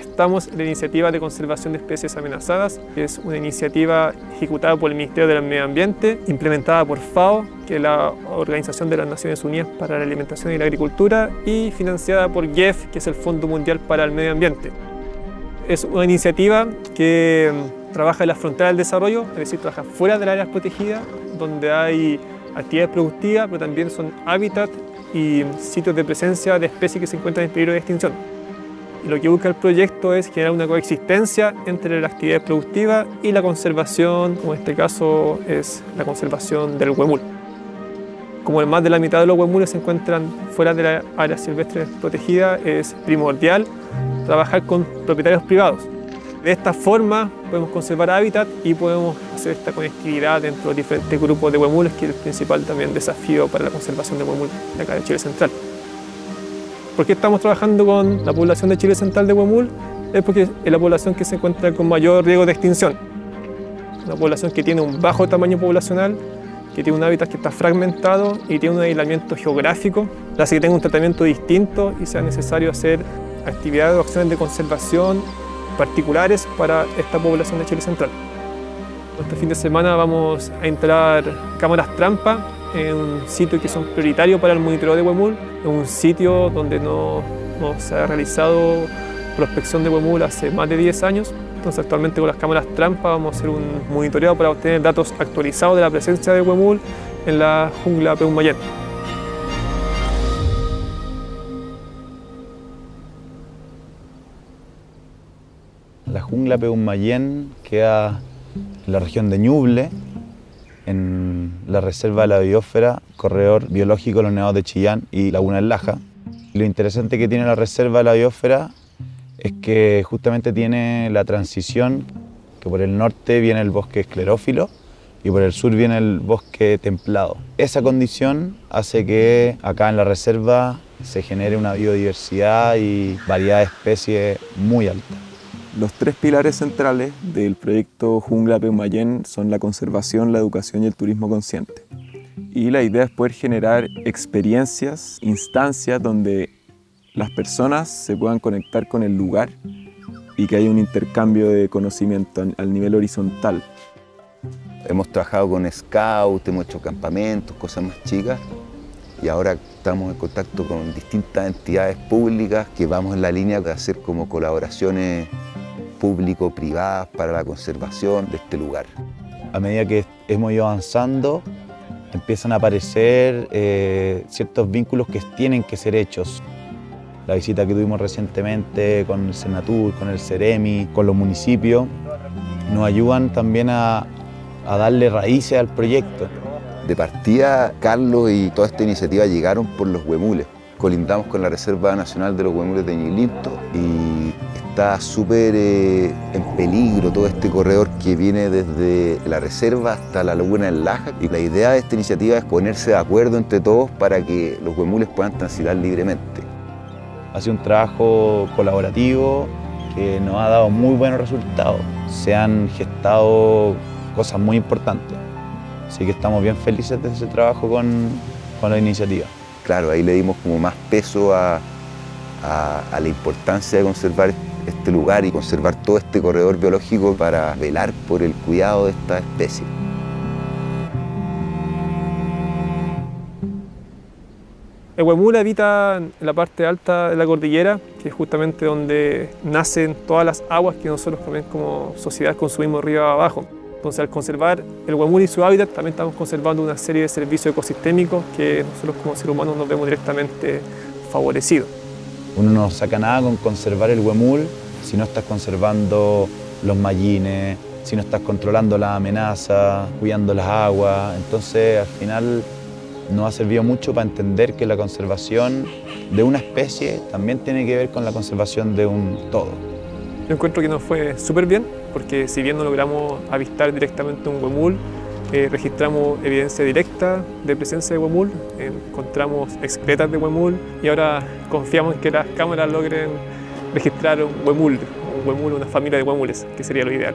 presentamos la iniciativa de conservación de especies amenazadas, que es una iniciativa ejecutada por el Ministerio del Medio Ambiente, implementada por FAO, que es la Organización de las Naciones Unidas para la Alimentación y la Agricultura, y financiada por GEF, que es el Fondo Mundial para el Medio Ambiente. Es una iniciativa que mm, trabaja en la frontera del desarrollo, es decir, trabaja fuera de las áreas protegidas, donde hay actividades productivas, pero también son hábitats y sitios de presencia de especies que se encuentran en peligro de extinción. Y lo que busca el proyecto es generar una coexistencia entre la actividad productiva y la conservación, como en este caso es la conservación del huemul. Como más de la mitad de los huemules se encuentran fuera de la área silvestre protegida, es primordial trabajar con propietarios privados. De esta forma podemos conservar hábitat y podemos hacer esta conectividad entre los diferentes grupos de huemules, que es el principal también desafío para la conservación de huemul de acá de Chile Central. ¿Por qué estamos trabajando con la población de Chile Central de huemul? Es porque es la población que se encuentra con mayor riesgo de extinción. Una población que tiene un bajo tamaño poblacional, que tiene un hábitat que está fragmentado y tiene un aislamiento geográfico, hace que tenga un tratamiento distinto y sea necesario hacer actividades o acciones de conservación particulares para esta población de Chile Central. Este fin de semana vamos a instalar cámaras trampa en un sitio que son prioritarios para el monitoreo de huemul, en un sitio donde no, no, se ha realizado prospección de huemul hace más de 10 años. Entonces actualmente con las cámaras trampa vamos a hacer un monitoreo para obtener datos actualizados de la presencia de huemul en la jungla Peumayén. La jungla Peumayén queda en la región de Ñuble, en la reserva de la biosfera, corredor biológico los nevados de Chillán y Laguna del Laja. Lo interesante que tiene la reserva de la biosfera es que justamente tiene la transición que por el norte viene el bosque esclerófilo y por el sur viene el bosque templado. Esa condición hace que acá en la reserva se genere una biodiversidad y variedad de especies muy alta. Los tres pilares centrales del proyecto Jungla Peumayén son la conservación, la educación y el turismo consciente. Y la idea es poder generar experiencias, instancias donde las personas se puedan conectar con el lugar y que haya un intercambio de conocimiento al nivel horizontal. Hemos trabajado con scouts, hemos hecho campamentos, cosas más chicas y ahora estamos en contacto con distintas entidades públicas que vamos en la línea de hacer como colaboraciones público-privadas para la conservación de este lugar. A medida que hemos ido avanzando, empiezan a aparecer eh, ciertos vínculos que tienen que ser hechos. La visita que tuvimos recientemente con el Senatur, con el Ceremi, con los municipios, nos ayudan también a, a darle raíces al proyecto. De partida, Carlos y toda esta iniciativa llegaron por los huemules. Colindamos con la Reserva Nacional de los Huemules de Ñilinto y está súper eh, en peligro todo este corredor que viene desde la reserva hasta la laguna del Laja. Y la idea de esta iniciativa es ponerse de acuerdo entre todos para que los huemules puedan transitar libremente. Ha sido un trabajo colaborativo que nos ha dado muy buenos resultados. Se han gestado cosas muy importantes. Así que estamos bien felices de ese trabajo con, con la iniciativa. Claro, ahí le dimos como más peso a, a, la importancia de conservar este lugar y conservar todo este corredor biológico para velar por el cuidado de esta especie. El huemul habita en la parte alta de la cordillera, que es justamente donde nacen todas las aguas que nosotros también como sociedad consumimos río abajo. Entonces, al conservar el huemul y su hábitat, también estamos conservando una serie de servicios ecosistémicos que nosotros como seres humanos nos vemos directamente favorecidos. Uno no saca nada con conservar el huemul si no estás conservando los mallines, si no estás controlando las amenazas, cuidando las aguas. Entonces, al final, nos ha servido mucho para entender que la conservación de una especie también tiene que ver con la conservación de un todo. Yo encuentro que nos fue súper bien, porque si bien no logramos avistar directamente un huemul, eh, registramos evidencia directa de presencia de huemul, encontramos excretas de huemul y ahora confiamos en que las cámaras logren registrar un huemul, un huemul, una familia de huemules, que sería lo ideal.